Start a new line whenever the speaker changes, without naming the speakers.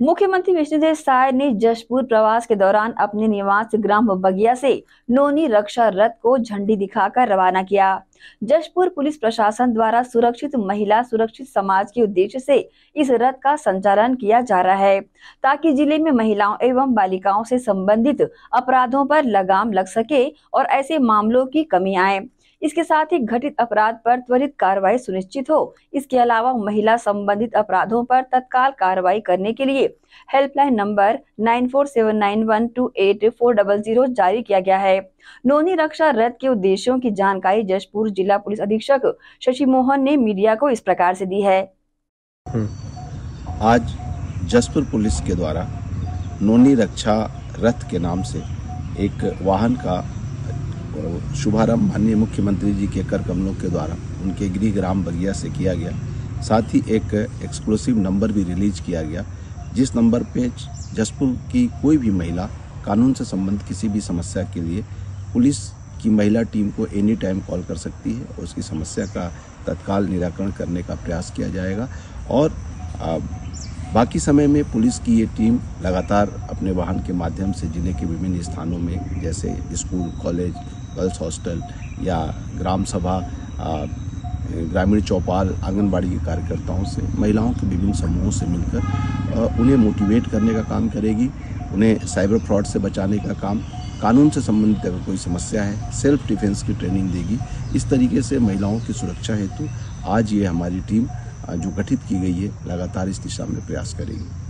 मुख्यमंत्री विष्णुदेव साय ने जशपुर प्रवास के दौरान अपने निवास ग्राम बगिया से नोनी रक्षा रथ को झंडी दिखाकर रवाना किया। जशपुर पुलिस प्रशासन द्वारा सुरक्षित महिला, सुरक्षित समाज के उद्देश्य से इस रथ का संचालन किया जा रहा है, ताकि ज़िले में महिलाओं एवं बालिकाओं से संबंधित अपराधों पर लगाम लग सके और ऐसे मामलों की कमी आए। इसके साथ ही घटित अपराध पर त्वरित कार्रवाई सुनिश्चित हो। इसके अलावा महिला संबंधित अपराधों पर तत्काल कार्रवाई करने के लिए helpline number nine four seven nine one two eight four double zero जारी किया गया है। नोनी रक्षा रथ के उद्देश्यों की जानकारी जशपुर जिला पुलिस अधीक्षक शशि मोहन ने मीडिया को इस प्रकार से दी है।
आज जसपुर पुलिस के द्वारा नोनी रक्षा रथ के नाम से एक वाहन का शुभारंभ माननीय मुख्यमंत्री जी के कर कमलों के द्वारा उनके गृह ग्राम बगिया से किया गया। साथ ही एक एक्सक्लूसिव नंबर भी रिलीज़ किया गया, जिस नंबर पे जसपुर की कोई भी महिला कानून से संबंधित किसी भी समस्या के लिए पुलिस की महिला टीम को एनी टाइम कॉल कर सकती है। और उसकी समस्या का तत्काल निराकरण करने का प्रयास किया जाएगा और बाकी समय में पुलिस की ये टीम लगातार अपने वाहन के माध्यम से ज़िले के विभिन्न स्थानों में, जैसे स्कूल, कॉलेज, गर्ल्स हॉस्टल या ग्राम सभा ग्रामीण चौपाल, आंगनबाड़ी के कार्यकर्ताओं से, महिलाओं के विभिन्न समूहों से मिलकर उन्हें मोटिवेट करने का काम करेगी, उन्हें साइबर फ्रॉड से बचाने का काम, कानून से संबंधित अगर कोई समस्या है सेल्फ डिफेंस की ट्रेनिंग देगी। इस तरीके से महिलाओं की सुरक्षा हेतु आज ये हमारी टीम जो गठित की गई है लगातार इस दिशा में प्रयास करेगी।